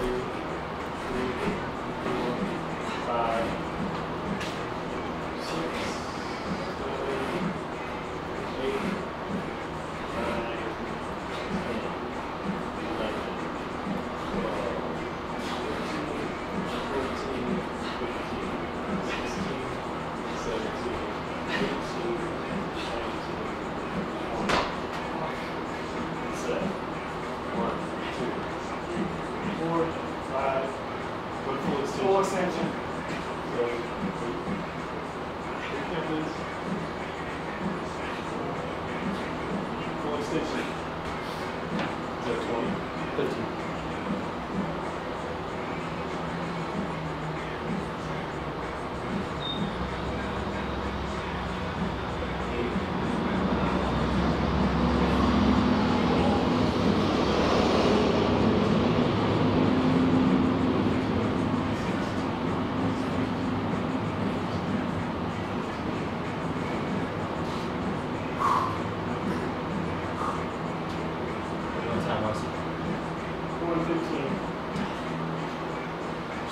という。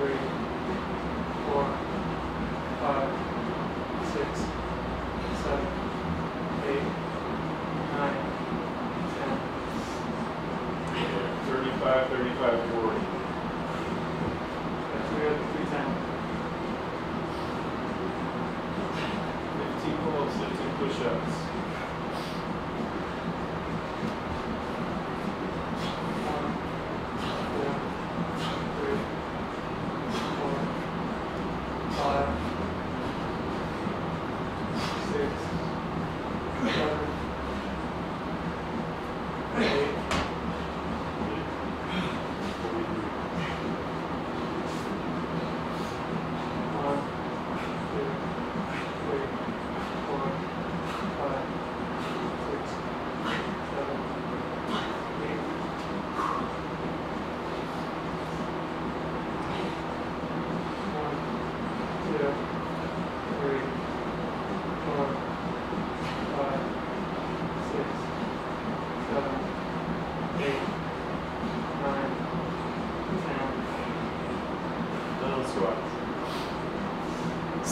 three, four, five, six, seven, eight, nine, ten. Thirty-five, thirty-five, forty. That's we have three ten. Fifteen pull-ups, fifteen push-ups.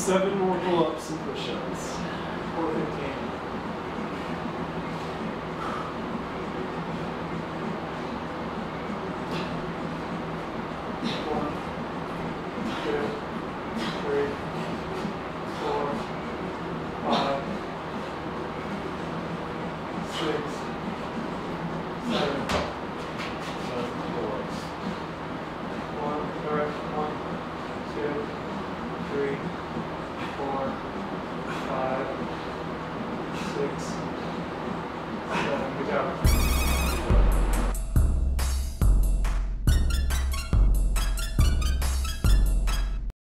seven more pull-ups and push-ups. Yeah.